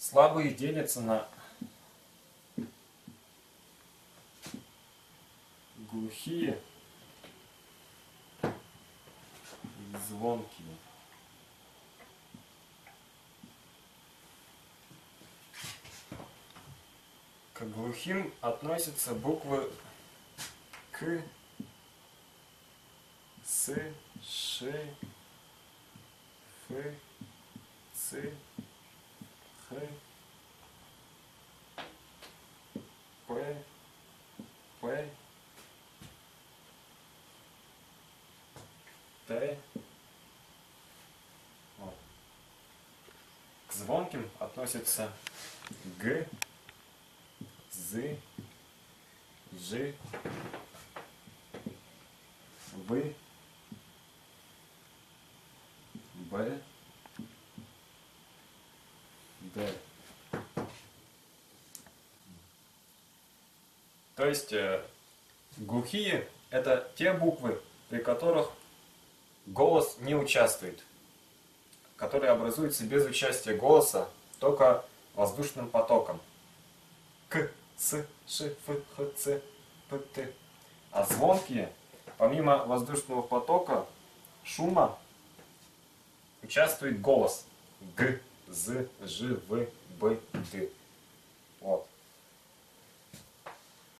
Слабые делятся на глухие и звонкие. К глухим относятся буквы К, С, Ш, Ф, Ц, Х, П, П, Т. К звонким относятся Г, З, Ж, В, Б, Д. То есть э, глухие это те буквы, при которых голос не участвует, которые образуются без участия голоса, только воздушным потоком. К, С, Ш, Ф, Х, Ц, П, Т. А звонкие, помимо воздушного потока, шума, участвует голос. Г, З, Ж, В, Б. Вот.